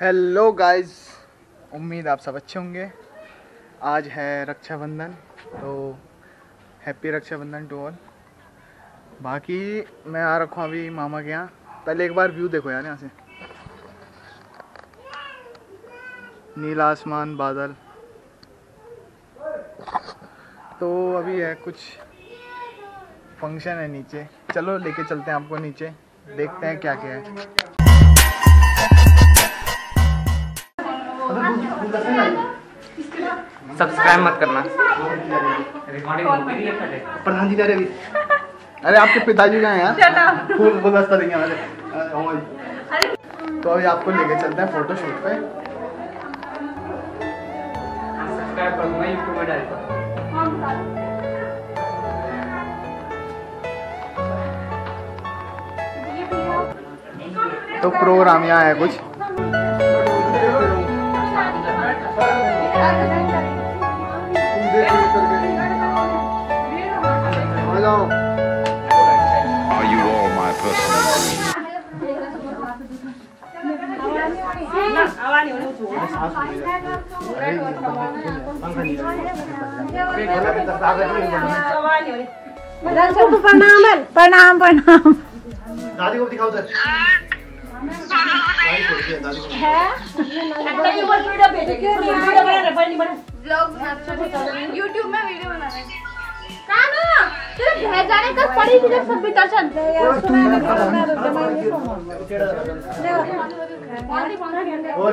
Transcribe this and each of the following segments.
Hello guys उम्मीद आप सब अच्छे होंगे। आज है रक्षाबंधन तो हैप्पी रक्षाबंधन टू ऑल बाकी मैं आ रखा अभी मामा के यहाँ। पहले एक बार व्यू देखो यार यहाँ से। नीला आसमान, बादल। तो अभी है कुछ फ़ंक्शन है नीचे। चलो लेके चलते हैं आपको नीचे। देखते हैं क्या क्या है। सब्सक्राइब मत करना। प्रधान जी अरे अभी। अरे आपके पिताजी का है यार? फूल गुलदस्ता देंगे हमारे। तो अभी आपको लेके चलते हैं फ़ोटो शूट पे। सब्सक्राइब करूँगा यूट्यूब में डालता तो प्रोग्राम यहाँ है कुछ। प्रणाम प्रणाम प्रणाम दादी को दिखाओ यूट्यूब में वीडियो बना रहे हैं ना ना तेरे का पड़ी थी जब सब भीतर चलते यार सुना नहीं करना रुक मैं नहीं सुनूँगा और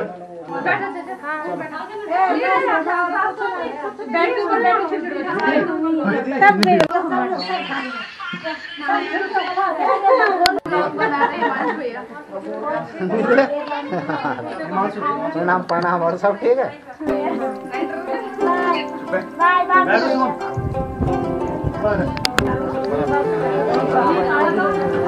तब प्रणाम प्रणाम और सब ठीक है? Thank you.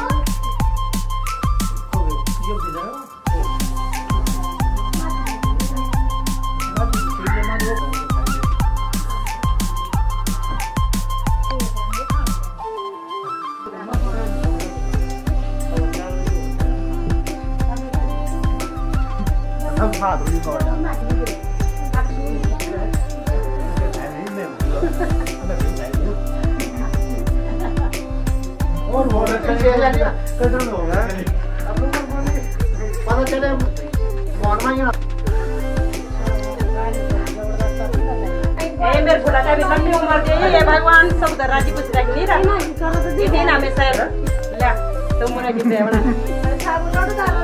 बहुत कदर गया पता चले कौन ही ए मेरे बुला का भी लंबी उम्र दे ये भगवान सब दर राज़ी कुछ रख नहीं रहा। तो ये दिन हमें सर ला तुम मुझे